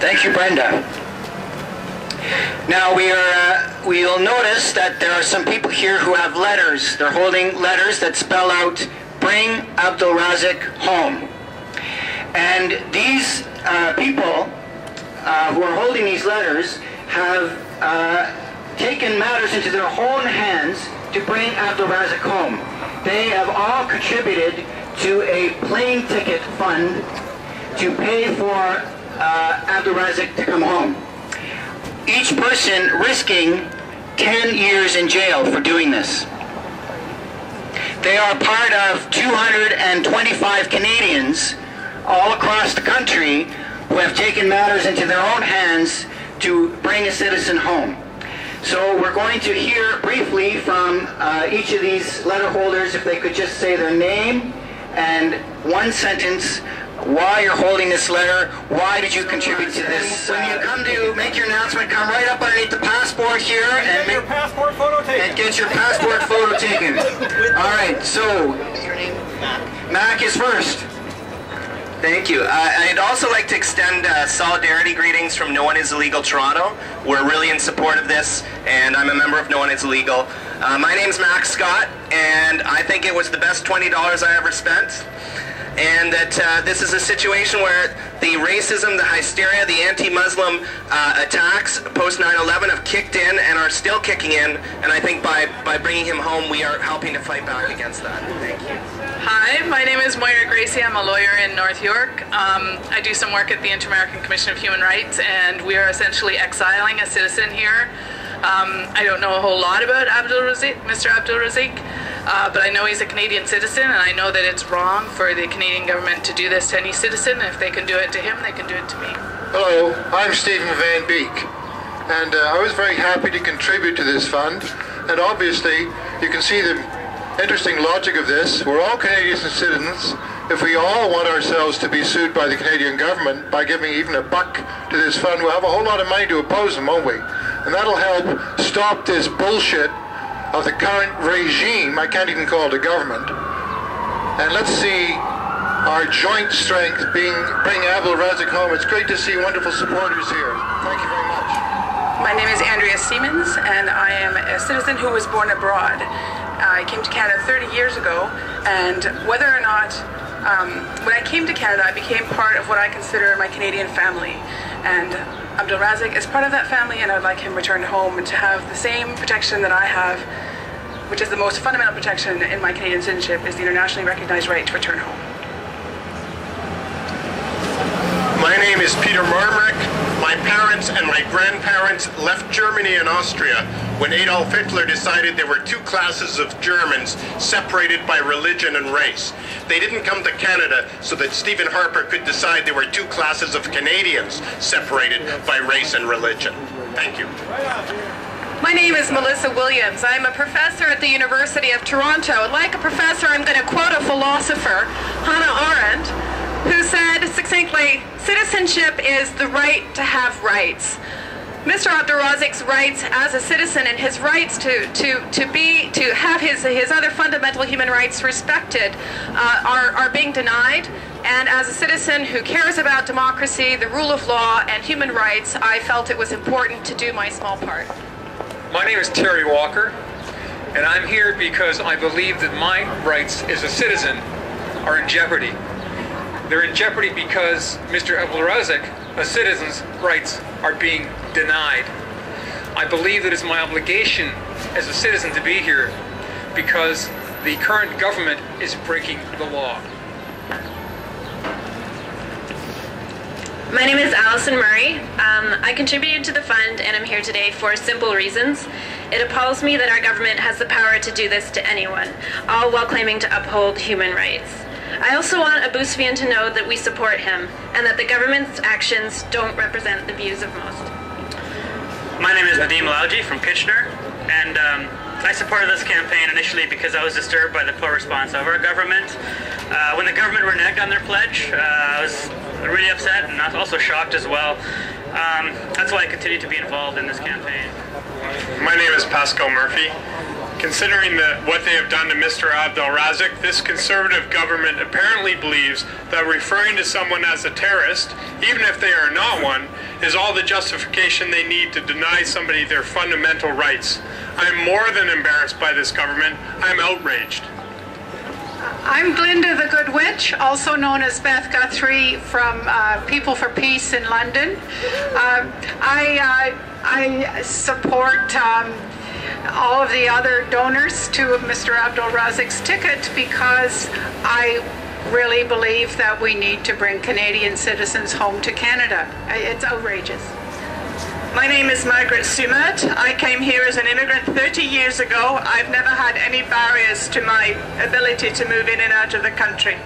Thank you, Brenda. Now we are. Uh, we will notice that there are some people here who have letters. They're holding letters that spell out "Bring Abdelrazik home." And these uh, people uh, who are holding these letters have uh, taken matters into their own hands to bring Abdelrazik home. They have all contributed to a plane ticket fund to pay for uh, Abdelrazik to come home. Each person risking 10 years in jail for doing this. They are part of 225 Canadians all across the country who have taken matters into their own hands to bring a citizen home. So we're going to hear briefly from uh, each of these letter holders if they could just say their name and one sentence why you're holding this letter, why did you contribute to this. When you come to make your announcement, come right up underneath the passport here and, and get your passport photo taken. And get your passport photo taken. All right, so your name, Mac. Mac is first. Thank you. Uh, I'd also like to extend uh, solidarity greetings from No One Is Illegal Toronto. We're really in support of this, and I'm a member of No One Is Illegal. Uh, my name's Max Scott, and I think it was the best $20 I ever spent and that uh, this is a situation where the racism, the hysteria, the anti-Muslim uh, attacks post 9/11 have kicked in and are still kicking in. And I think by by bringing him home, we are helping to fight back against that. Thank you. Hi, my name is Moira Gracie. I'm a lawyer in North York. Um, I do some work at the Inter-American Commission of Human Rights, and we are essentially exiling a citizen here. Um, I don't know a whole lot about Abdelrazik, Mr. Abdelrazik. Uh, but I know he's a Canadian citizen, and I know that it's wrong for the Canadian government to do this to any citizen. If they can do it to him, they can do it to me. Hello, I'm Stephen Van Beek, and uh, I was very happy to contribute to this fund. And obviously, you can see the interesting logic of this. We're all Canadian citizens. If we all want ourselves to be sued by the Canadian government by giving even a buck to this fund, we'll have a whole lot of money to oppose them, won't we? And that'll help stop this bullshit of the current regime, I can't even call it a government, and let's see our joint strength being bring Abdelrazik home. It's great to see wonderful supporters here. Thank you very much. My name is Andrea Siemens, and I am a citizen who was born abroad. I came to Canada 30 years ago, and whether or not um, when I came to Canada, I became part of what I consider my Canadian family. And Abdelrazik is part of that family, and I'd like him returned home and to have the same protection that I have, which is the most fundamental protection in my Canadian citizenship, is the internationally recognized right to return home. My name is Peter Marmorek. My parents and my grandparents left Germany and Austria when Adolf Hitler decided there were two classes of Germans separated by religion and race. They didn't come to Canada so that Stephen Harper could decide there were two classes of Canadians separated by race and religion. Thank you. My name is Melissa Williams. I'm a professor at the University of Toronto. Like a professor, I'm going to quote a philosopher, Hannah Arendt, said citizenship is the right to have rights. Mr. Abdelrazik's rights as a citizen and his rights to, to, to be to have his his other fundamental human rights respected uh, are, are being denied. And as a citizen who cares about democracy, the rule of law, and human rights, I felt it was important to do my small part. My name is Terry Walker, and I'm here because I believe that my rights as a citizen are in jeopardy. They're in jeopardy because Mr. Abdul a citizen's rights, are being denied. I believe that it's my obligation as a citizen to be here because the current government is breaking the law. My name is Allison Murray. Um, I contributed to the fund and I'm here today for simple reasons. It appalls me that our government has the power to do this to anyone, all while claiming to uphold human rights. I also want Abousfian to know that we support him and that the government's actions don't represent the views of most. My name is Nadim Alauji from Kitchener, and um, I supported this campaign initially because I was disturbed by the poor response of our government. Uh, when the government reneged on their pledge, uh, I was really upset and also shocked as well. Um, that's why I continue to be involved in this campaign. My name is Pascal Murphy. Considering what they have done to Mr. Abdelrazik, this conservative government apparently believes that referring to someone as a terrorist, even if they are not one, is all the justification they need to deny somebody their fundamental rights. I'm more than embarrassed by this government. I'm outraged. I'm Glinda the Good Witch, also known as Beth Guthrie from uh, People for Peace in London. Uh, I, uh, I support um, all of the other donors to Mr. Abdelrazik's ticket because I really believe that we need to bring Canadian citizens home to Canada. It's outrageous. My name is Margaret Sumat. I came here as an immigrant 30 years ago. I've never had any barriers to my ability to move in and out of the country.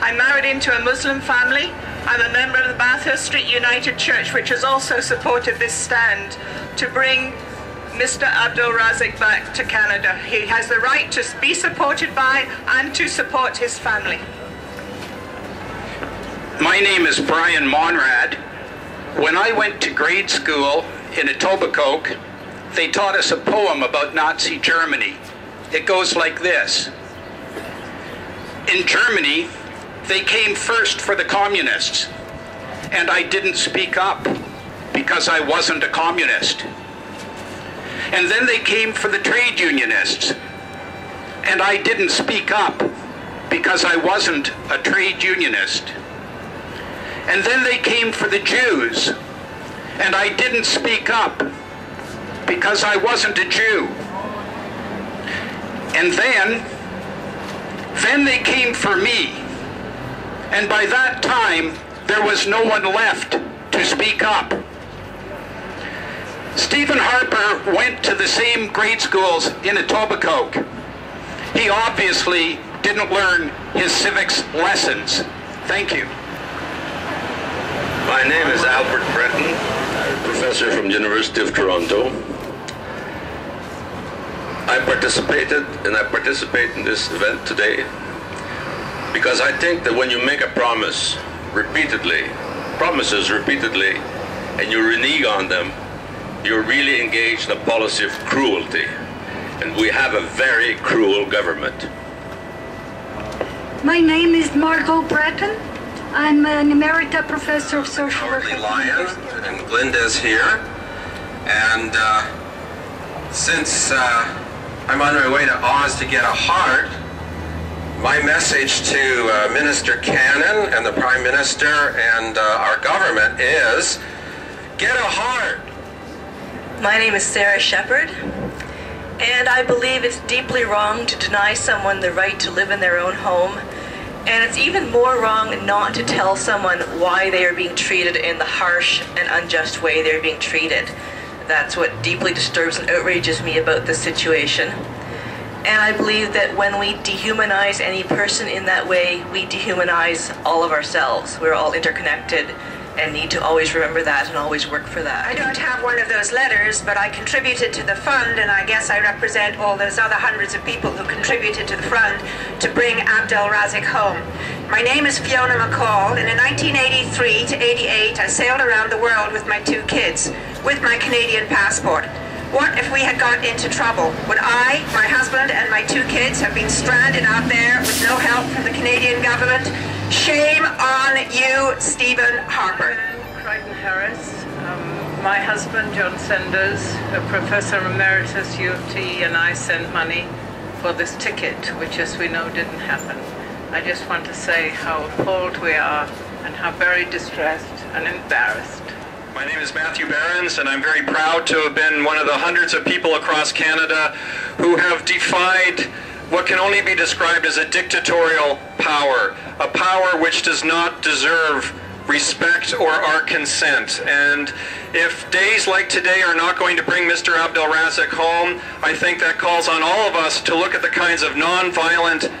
I'm married into a Muslim family. I'm a member of the Bathurst Street United Church, which has also supported this stand to bring Mr. Abdelrazik back to Canada. He has the right to be supported by and to support his family. My name is Brian Monrad. When I went to grade school in Etobicoke, they taught us a poem about Nazi Germany. It goes like this. In Germany, they came first for the communists, and I didn't speak up because I wasn't a communist. And then they came for the trade unionists, and I didn't speak up because I wasn't a trade unionist. And then they came for the Jews, and I didn't speak up because I wasn't a Jew. And then, then they came for me. And by that time, there was no one left to speak up. Stephen Harper went to the same grade schools in Etobicoke. He obviously didn't learn his civics lessons. Thank you. My name is Albert Breton, professor from University of Toronto. I participated and I participate in this event today because I think that when you make a promise repeatedly, promises repeatedly, and you renege on them, you're really engaged in a policy of cruelty. And we have a very cruel government. My name is Margot Breton. I'm an emerita professor of social work. Lyon, and Glinda's here. And uh, since uh, I'm on my way to Oz to get a heart, my message to uh, Minister Cannon and the Prime Minister and uh, our government is get a heart. My name is Sarah Shepard, and I believe it's deeply wrong to deny someone the right to live in their own home. And it's even more wrong not to tell someone why they are being treated in the harsh and unjust way they're being treated. That's what deeply disturbs and outrages me about this situation. And I believe that when we dehumanize any person in that way, we dehumanize all of ourselves. We're all interconnected and need to always remember that and always work for that. I don't have one of those letters, but I contributed to the fund, and I guess I represent all those other hundreds of people who contributed to the fund to bring Abdelrazik home. My name is Fiona McCall, and in 1983 to 88, I sailed around the world with my two kids, with my Canadian passport. What if we had got into trouble? Would I, my husband, and my two kids have been stranded out there with no help from the Canadian government? Shame on you, Stephen Harper. Crichton Harris. Um, my husband, John Senders, a professor emeritus U of T, and I sent money for this ticket, which, as we know, didn't happen. I just want to say how appalled we are and how very distressed and embarrassed. My name is Matthew Behrens, and I'm very proud to have been one of the hundreds of people across Canada who have defied what can only be described as a dictatorial power, a power which does not deserve respect or our consent. And if days like today are not going to bring Mr. Abdelrazik home, I think that calls on all of us to look at the kinds of nonviolent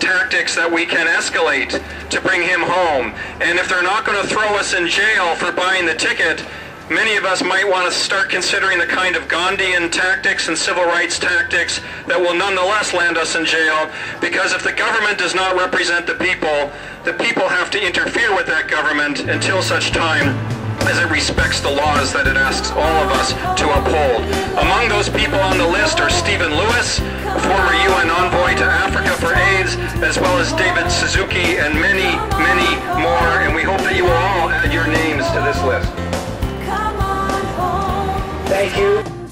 tactics that we can escalate to bring him home. And if they're not going to throw us in jail for buying the ticket, many of us might want to start considering the kind of Gandhian tactics and civil rights tactics that will nonetheless land us in jail because if the government does not represent the people, the people have to interfere with that government until such time as it respects the laws that it asks all of us to uphold. Among those people on the list are Stephen Lewis, former UN envoy to Africa for AIDS, as well as David Suzuki and many, many more, and we hope that you will all add your names to this list. Thank you.